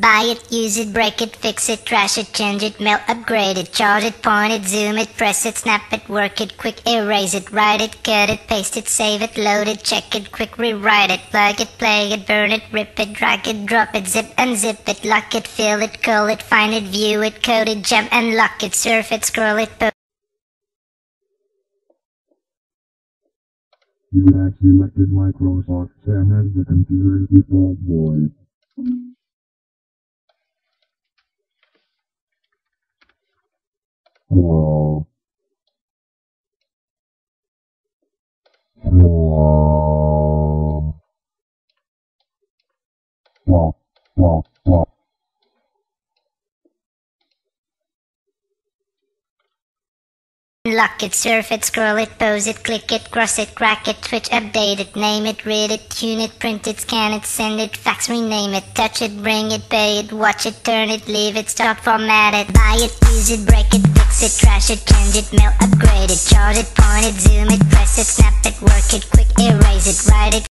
Buy it, use it, break it, fix it, trash it, change it, mail, upgrade it, charge it, point it, zoom it, press it, snap it, work it, quick erase it, write it, cut it, paste it, save it, load it, check it, quick rewrite it, plug it, play it, burn it, rip it, drag it, drop it, zip unzip it, lock it, fill it, call it, find it, view it, code it, jump and lock it, surf it, scroll it, post You have selected Microsoft 10 as the computer's default voice. Lock it, surf it, scroll it, pose it, click it, cross it, crack it, switch, update it, name it, read it, tune it, print it, scan it, send it, fax, rename it, touch it, bring it, pay it, watch it, turn it, leave it, start, format it, buy it, use it, break it, fix it, trash it, change it, mail, upgrade it, charge it, point it, zoom it, press it, snap it, work it, quick erase it, write it,